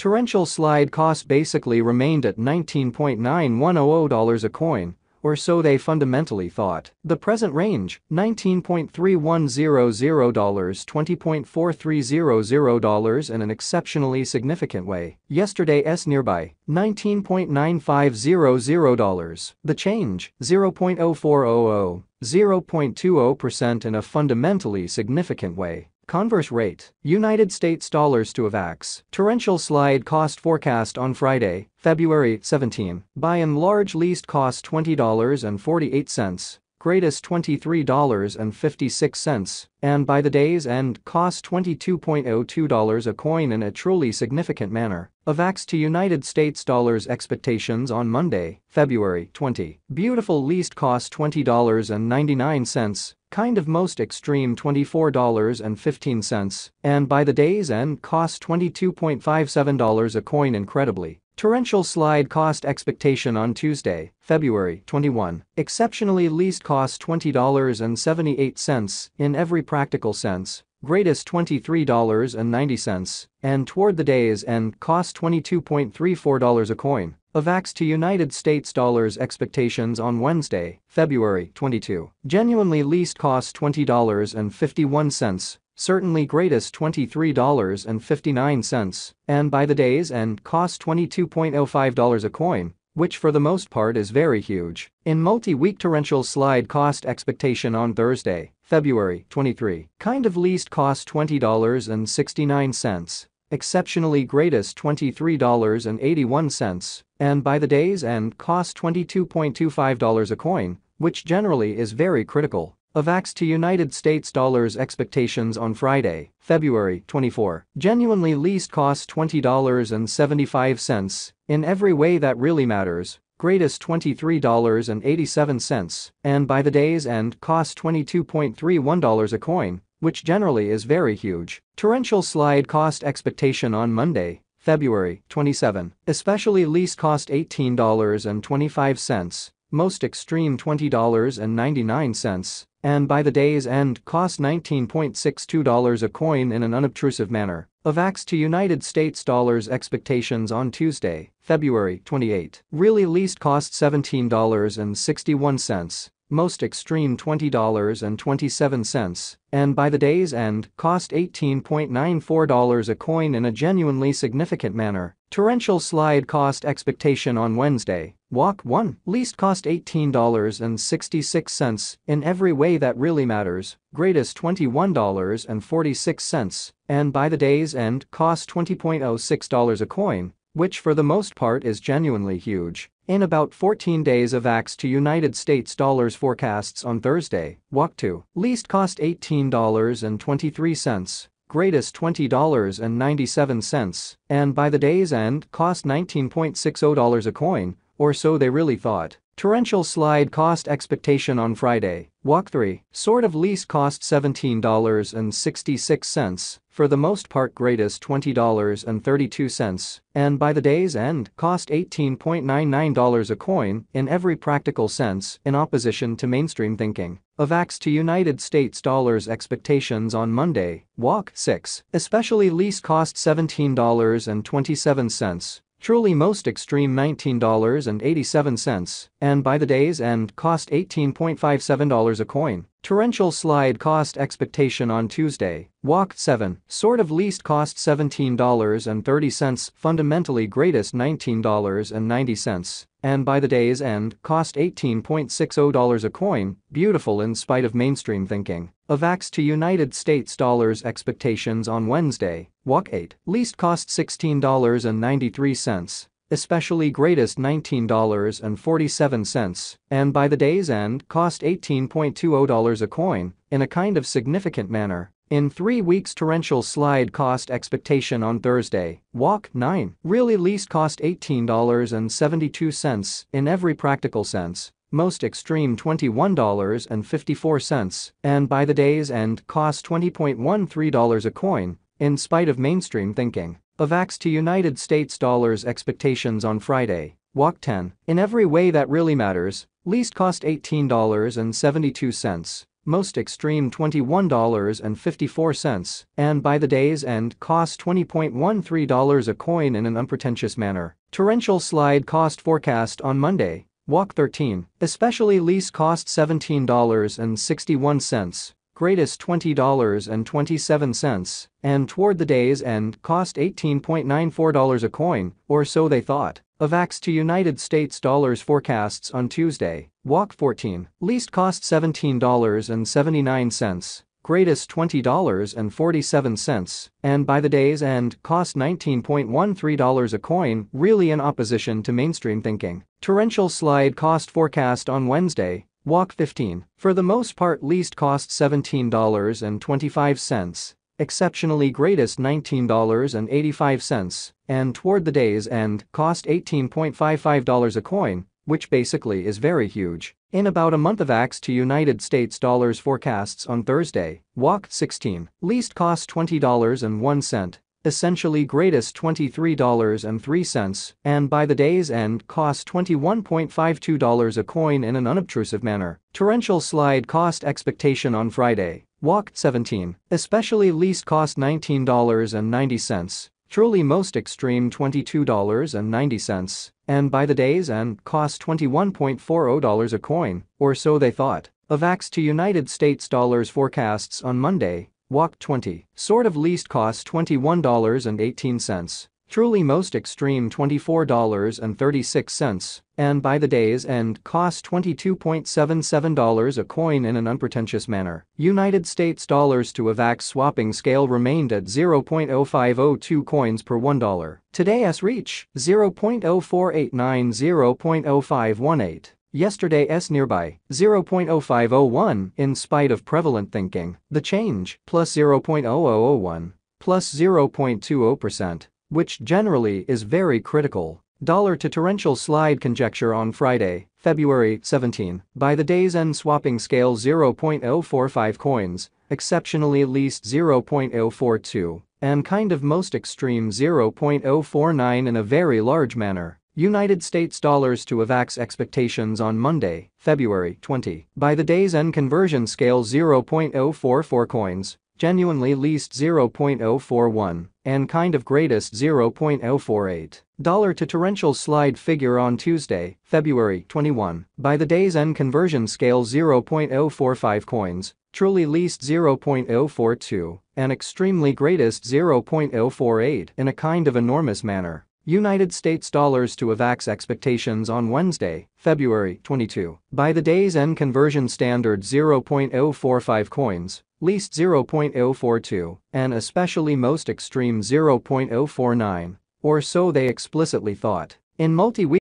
Torrential slide cost basically remained at $19.9100 a coin, or so they fundamentally thought. The present range, $19.3100, $20.4300 in an exceptionally significant way. Yesterday's nearby, $19.9500. The change, 0.0400, 0.20% in a fundamentally significant way. Converse rate, United States dollars to AVAX. Torrential slide cost forecast on Friday, February 17. By and large least cost $20.48, greatest $23.56, and by the day's end cost $22.02 a coin in a truly significant manner. AVAX to United States dollars expectations on Monday, February 20. Beautiful least cost $20.99, kind of most extreme $24.15, and by the day's end cost $22.57 a coin incredibly. Torrential slide cost expectation on Tuesday, February 21. Exceptionally least cost $20.78 in every practical sense, greatest $23.90, and toward the day's end cost $22.34 a coin. AVAX to United States dollars expectations on Wednesday, February 22. Genuinely least cost $20.51, certainly greatest $23.59, and by the day's end cost $22.05 a coin, which for the most part is very huge. In multi-week torrential slide cost expectation on Thursday, February 23, kind of least cost $20.69, exceptionally greatest $23.81, and by the day's end cost $22.25 a coin, which generally is very critical. AVAX to United States dollars expectations on Friday, February 24. Genuinely least cost $20.75 in every way that really matters, greatest $23.87, and by the day's end cost $22.31 a coin, which generally is very huge. Torrential slide cost expectation on Monday, February 27, especially least cost $18.25, most extreme $20.99, and by the day's end cost $19.62 a coin in an unobtrusive manner. AVAX to United States dollars expectations on Tuesday, February 28. Really least cost $17.61, most extreme $20.27, and by the day's end cost $18.94 a coin in a genuinely significant manner. Torrential slide cost expectation on Wednesday. Walk 1. Least cost $18.66 in every way that really matters, greatest $21.46, and by the day's end cost $20.06 a coin, which for the most part is genuinely huge. In about 14 days AVAX to United States dollars forecasts on Thursday, walk to, Least cost $18.23, greatest $20.97, and by the day's end cost $19.60 a coin, or so they really thought. Torrential slide cost expectation on Friday. Walk 3. Sort of least cost $17.66, for the most part greatest $20.32, and by the day's end cost $18.99 a coin in every practical sense in opposition to mainstream thinking. AVAX to United States dollars expectations on Monday. Walk 6. Especially least cost $17.27, Truly most extreme $19.87, and by the day's end cost $18.57 a coin. Torrential slide cost expectation on Tuesday. Walk 7. Sort of least cost $17.30, fundamentally greatest $19.90, and by the day's end cost $18.60 a coin, beautiful in spite of mainstream thinking. AVAX to United States dollars expectations on Wednesday. Walk 8. Least cost $16.93, especially greatest $19.47, and by the day's end cost $18.20 a coin, in a kind of significant manner. In three weeks torrential slide cost expectation on Thursday, walk 9, really least cost $18.72 in every practical sense, most extreme $21.54, and by the day's end cost $20.13 a coin, in spite of mainstream thinking. AVAX to United States dollars expectations on Friday, walk 10, in every way that really matters, least cost $18.72, most extreme $21.54, and by the day's end cost $20.13 a coin in an unpretentious manner. Torrential slide cost forecast on Monday. Walk 13, especially least cost $17.61, greatest $20.27, and toward the day's end cost $18.94 a coin, or so they thought. AVAX to United States dollars forecasts on Tuesday. Walk 14, least cost $17.79, greatest $20.47, and by the day's end cost $19.13 a coin, really in opposition to mainstream thinking. Torrential slide cost forecast on Wednesday, Walk 15, for the most part least cost $17.25, exceptionally greatest $19.85, and toward the day's end cost $18.55 a coin, which basically is very huge. In about a month AVAX to United States dollars forecasts on Thursday, Walk 16, least cost $20.01, essentially greatest $23.03, and by the day's end cost $21.52 a coin in an unobtrusive manner. Torrential slide cost expectation on Friday. Walk 17, especially least cost $19.90, truly most extreme $22.90, and by the day's end cost $21.40 a coin, or so they thought. AVAX to United States dollars forecasts on Monday, Walk 20, sort of least cost $21.18, truly most extreme $24.36, and by the day's end cost $22.77 a coin in an unpretentious manner. United States dollars to AVAX swapping scale remained at 0.0502 coins per $1. Today's reach 0.0489 0.0518. Yesterday's nearby, 0.0501 in spite of prevalent thinking, the change, plus 0.0001, plus 0.20%, which generally is very critical. Dollar to torrential slide conjecture on Friday, February 17, by the day's end swapping scale 0.045 coins, exceptionally least 0.042, and kind of most extreme 0.049 in a very large manner. United States dollars to AVAX expectations on Monday, February 20. By the day's end conversion scale 0.044 coins, genuinely least 0.041, and kind of greatest 0.048. Dollar to torrential slide figure on Tuesday, February 21. By the day's end conversion scale 0.045 coins, truly least 0.042, and extremely greatest 0.048 in a kind of enormous manner. United States dollars to AVAX expectations on Wednesday, February 22. By the day's end conversion standard 0.045 coins, least 0.042, and especially most extreme 0.049, or so they explicitly thought. In multi-week